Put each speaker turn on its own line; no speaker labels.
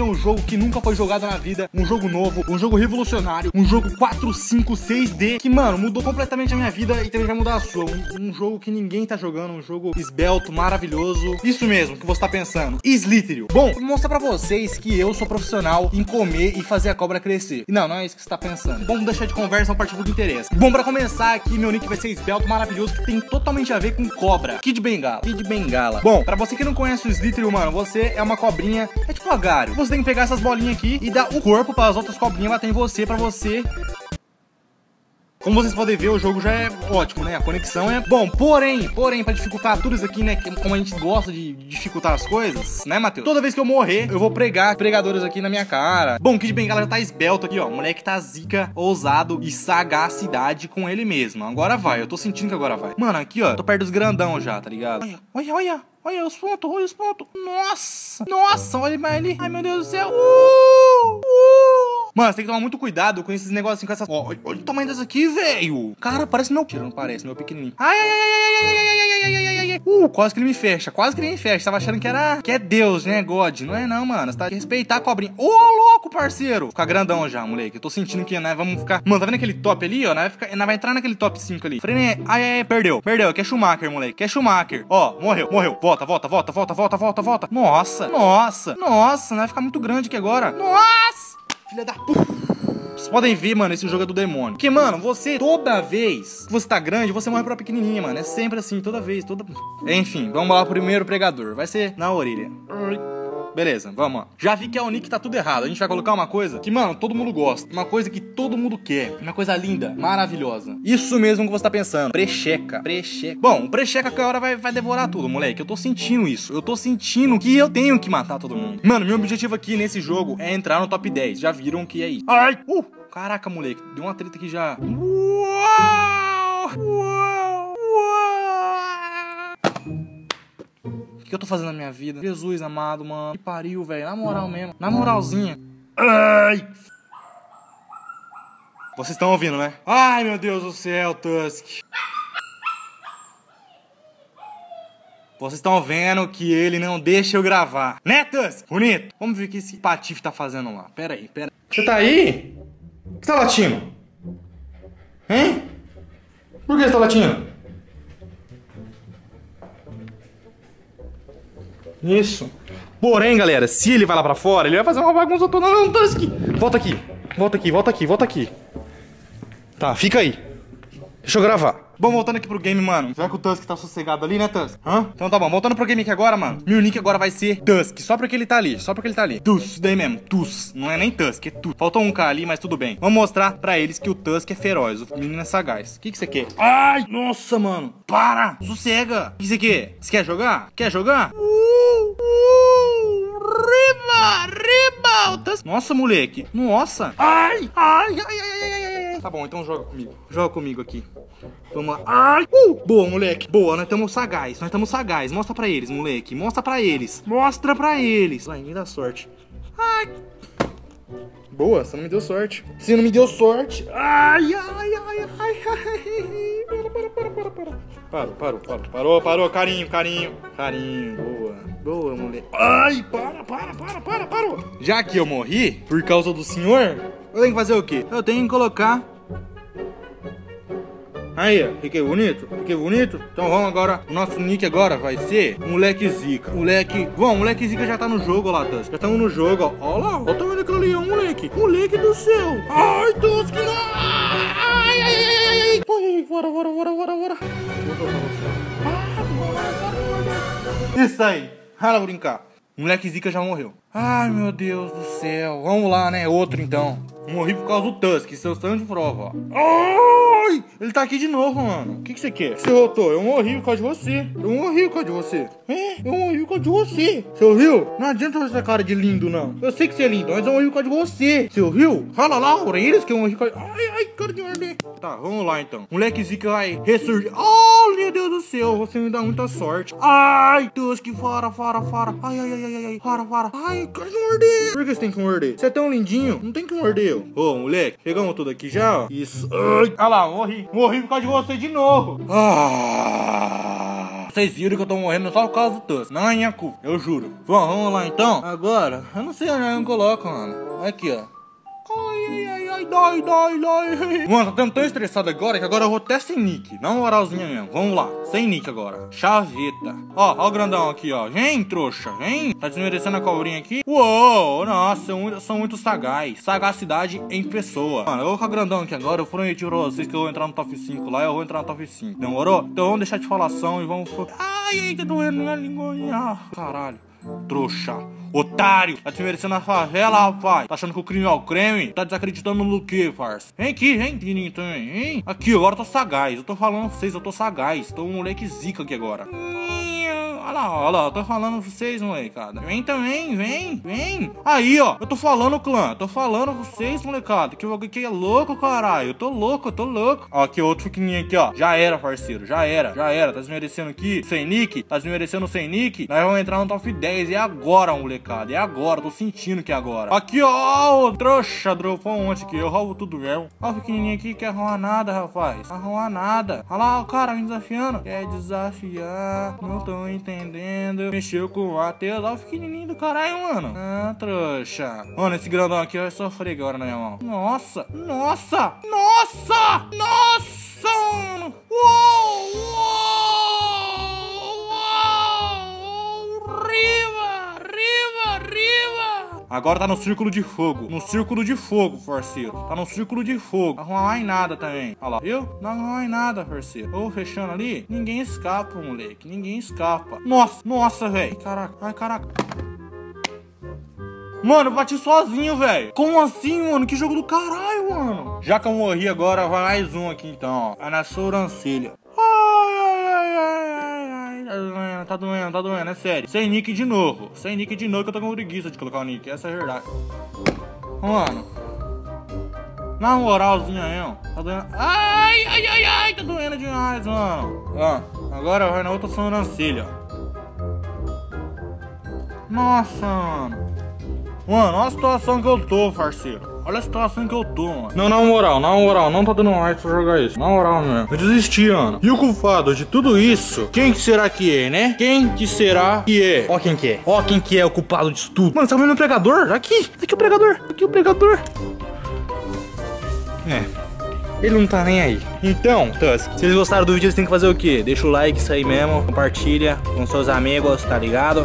É um jogo que nunca foi jogado na vida, um jogo novo, um jogo revolucionário, um jogo 4, 5, 6D, que, mano, mudou completamente a minha vida e também vai mudar a sua. Um, um jogo que ninguém tá jogando, um jogo esbelto, maravilhoso. Isso mesmo que você tá pensando. Slitherio. Bom, vou mostrar pra vocês que eu sou profissional em comer e fazer a cobra crescer. E não, não é isso que você tá pensando. Vamos deixar de conversa, a partir do que interessa. Bom, pra começar aqui, meu nick vai ser esbelto, maravilhoso, que tem totalmente a ver com cobra. Kid Bengala. Kid Bengala. Bom, pra você que não conhece o Slitherio, mano, você é uma cobrinha, é tipo agário. Você tem que pegar essas bolinhas aqui e dar o corpo para as outras cobrinhas bater em você, pra você como vocês podem ver, o jogo já é ótimo, né? A conexão é bom. Porém, porém, pra dificultar tudo isso aqui, né? Como a gente gosta de dificultar as coisas, né, Matheus? Toda vez que eu morrer, eu vou pregar pregadores aqui na minha cara. Bom, o Kid Bengala já tá esbelto aqui, ó. O moleque tá zica, ousado e sagacidade com ele mesmo. Agora vai, eu tô sentindo que agora vai. Mano, aqui, ó, tô perto dos grandão já, tá ligado? Olha, olha, olha. Olha os pontos, olha os pontos. Nossa, nossa, olha ele. Ai, meu Deus do céu. Uh, uh. Mano, você tem que tomar muito cuidado com esses negocinhos, com essas... Olha, olha o tamanho dessa aqui, velho. Cara, parece meu... Tira, não parece, meu pequenininho. Ai, ai, ai, ai, ai, ai, ai, ai, ai, ai, ai, Uh, quase que ele me fecha, quase que ele me fecha. Tava achando que era... Que é Deus, né, God. Não é não, mano. Você tá que respeitar a cobrinha. Ô, oh, louco, parceiro. Ficar grandão já, moleque. Eu tô sentindo que, né, vamos ficar... Mano, tá vendo aquele top ali, ó? Nós vai, ficar... Vai entrar naquele top 5 ali. Frené. Ai, ai, ai, perdeu. Perdeu. Que é Schumacher, moleque. Que é Schumacher. Ó, morreu, morreu. Volta, volta, volta, volta, volta, volta, volta. Nossa, nossa, nossa. Vai ficar muito grande aqui agora. Nossa. Filha da puta. Vocês podem ver, mano, esse jogo é do demônio. Porque, mano, você, toda vez que você tá grande, você morre pra pequenininha, mano. É sempre assim, toda vez, toda... Enfim, vamos lá pro primeiro pregador. Vai ser na orelha. Beleza, vamos, ó. Já vi que a Onic tá tudo errado. A gente vai colocar uma coisa que, mano, todo mundo gosta. Uma coisa que todo mundo quer. Uma coisa linda, maravilhosa. Isso mesmo que você tá pensando. Precheca. Precheca. Bom, precheca que a hora vai, vai devorar tudo, moleque. Eu tô sentindo isso. Eu tô sentindo que eu tenho que matar todo mundo. Mano, meu objetivo aqui nesse jogo é entrar no top 10. Já viram que é isso. Ai! Uh! Caraca, moleque. Deu uma treta aqui já. Uau! Uau! O que eu tô fazendo na minha vida? Jesus amado, mano. Que pariu, velho. Na moral mesmo. Na moralzinha. Ai! Vocês estão ouvindo, né? Ai, meu Deus do céu, Tusk. Vocês estão vendo que ele não deixa eu gravar. Né, Tusk? Bonito. Vamos ver o que esse patife tá fazendo lá. Pera aí, pera. Você tá aí? Por que você tá latindo? Hein? Por que você tá latindo? Isso. Porém, galera, se ele vai lá pra fora, ele vai fazer uma bagunça toda. Não, não, Tusk! Volta aqui. Volta aqui, volta aqui, volta aqui. Tá, fica aí. Deixa eu gravar. Bom, voltando aqui pro game, mano. Será que o Tusk tá sossegado ali, né, Tusk? Hã? Então tá bom, voltando pro game aqui agora, mano. Meu nick agora vai ser Tusk, só porque ele tá ali, só porque ele tá ali. Tus, daí mesmo, Tus. Não é nem Tusk, é Tus. Faltou um K ali, mas tudo bem. Vamos mostrar pra eles que o Tusk é feroz, o menino é sagaz. O que que você quer? Ai, nossa, mano. Para, sossega. O que você quer? Você quer jogar? Quer jogar? Uh, riba, riba. Tusk... Nossa, moleque. Nossa. Ai, ai, ai, ai, ai, ai. Tá bom, então joga comigo. Joga comigo aqui. Vamos lá. Ai! Uh! Boa, moleque. Boa, nós estamos sagaz. Nós estamos sagaz. Mostra pra eles, moleque. Mostra pra eles. Mostra pra eles. Vai, me dá sorte. Ai! Boa, você não me deu sorte. Você não me deu sorte. Ai, ai, ai, ai, ai. Para, para, para. Parou, parou, parou. Parou, parou. Carinho, carinho. Carinho, boa. Boa, moleque. Ai, para, para, para, para, parou. Já que eu morri, por causa do senhor, eu tenho que fazer o quê? Eu tenho que colocar Aí, fiquei bonito? Fiquei bonito? Então vamos agora, o nosso nick agora vai ser Moleque Zica. Moleque, vamos, Moleque Zica já tá no jogo lá, Tusk. Já estamos no jogo, ó. Olha lá, olha o tamanho daquele ali, ó, moleque. Moleque do céu. Ai, Tusk, não. Ai, ai, ai, ai, ai. Ai, bora, bora, bora, bora, bora. Isso aí, para brincar. Moleque Zica já morreu. Ai, meu Deus do céu. Vamos lá, né? Outro então. Morri por causa do Tusk, seu sangue de prova. Ai! Ele tá aqui de novo, mano. O que, que você quer? Você voltou? Eu morri por causa de você. Eu morri por causa de você. É, eu morri por causa de você. Você ouviu? Não adianta fazer essa cara de lindo, não. Eu sei que você é lindo, mas eu morri por causa de você. Você ouviu? Fala lá, orelhas, que eu morri por causa... Ai, ai, cara de merda. Tá, vamos lá então. Moleque Zica vai ressurgir. Oh, meu Deus do céu, você me dá muita sorte. Ai, Tusk, fora, fora, fora. Ai, ai, ai, ai, ai, fora, fora. Ai, de morder. Por que você tem que morder? Você é tão lindinho, não tem que morder. Ô, oh, moleque, pegamos tudo aqui já, ó. Isso. Ai, olha lá, morri. Morri por causa de você de novo. Ah. Vocês viram que eu tô morrendo só por causa do Tusk. Não é minha culpa, eu juro. Bom, vamos lá então. Agora, eu não sei onde eu coloco, mano. Aqui, ó. Dói, dói, dói. Mano, tô tão, tão estressado agora que agora eu vou até sem nick. Na moralzinha mesmo. Vamos lá. Sem nick agora. Chaveta. Ó, ó o grandão aqui, ó. Vem, trouxa. Vem. Tá desmerecendo a cobrinha aqui. Uou, nossa, são muito, sagaz. Sagacidade em pessoa. Mano, eu vou com o grandão aqui agora. Eu prometi pra vocês que eu vou entrar no top 5 lá. Eu vou entrar no top 5. Demorou? Então vamos deixar de falação e vamos... Ai, ai, tá doendo minha linguinha. Caralho. Trouxa. Otário, tá te merecendo na favela, rapaz. Tá achando que o crime é o creme? Tá desacreditando no que, parça? Vem aqui, vem, pequenininho também, hein? Aqui, agora eu tô sagaz. Eu tô falando pra vocês, eu tô sagaz. Tô um moleque zica aqui agora. Olha lá, olha lá, tô falando vocês, molecada. Vem também, vem, vem. Aí, ó, eu tô falando, clã. Tô falando vocês, molecada. Que o bagulho aqui é louco, caralho. Eu tô louco, eu tô louco. Ó, aqui, outro pequenininho aqui, ó. Já era, parceiro, já era, já era. Tá desmerecendo aqui, sem nick. Tá desmerecendo sem nick. Nós vamos entrar no top 10. E agora, molecada. É agora, tô sentindo que é agora. Aqui, ó, o trouxa, dropou um monte aqui. Eu roubo tudo mesmo. Ó, o pequenininho aqui quer arrumar nada, rapaz. Arrumar nada. Olha lá, o cara me desafiando. Quer desafiar, não tô entendendo entendendo. Mexeu com o Matheus. Olha o pequenininho do caralho, mano. Ah, trouxa. Mano, esse grandão aqui vai sofrer agora na minha mão. Nossa, nossa, nossa, nossa, mano. Uou, uou, Agora tá no círculo de fogo. No círculo de fogo, parceiro. Tá no círculo de fogo. Arrumar mais nada também. Olha lá. Viu? Não arruma mais nada, parceiro. Ô, fechando ali. Ninguém escapa, moleque. Ninguém escapa. Nossa, nossa, velho. Caraca. Ai, caraca. Mano, eu bati sozinho, velho. Como assim, mano? Que jogo do caralho, mano. Já que eu morri agora, vai mais um aqui então, ó. É na sobrancelha. Ai, ai, ai, ai, ai. Tá doendo, tá doendo, tá doendo, é sério. Sem nick de novo. Sem nick de novo que eu tô com preguiça de colocar o nick. Essa é a verdade. Mano. Na moralzinha aí, ó. Tá doendo. Ai, ai, ai, ai. Tá doendo demais, mano. Ó, agora vai na outra sobrancelha, ó. Nossa, mano. Mano, olha a situação que eu tô, parceiro. Olha a situação que eu tô, mano. Não, na moral, na moral, não tá dando mais pra jogar isso. Na moral mesmo. Eu desisti, mano. E o culpado de tudo isso, quem que será que é, né? Quem que será que é? Ó quem que é. Ó quem que é o culpado disso tudo. Mano, tá vendo o pregador? Aqui. Aqui o pregador. Aqui o pregador. É. Ele não tá nem aí. Então, Tusk, se vocês gostaram do vídeo, vocês têm que fazer o quê? Deixa o like, isso aí mesmo. Compartilha com seus amigos, tá ligado?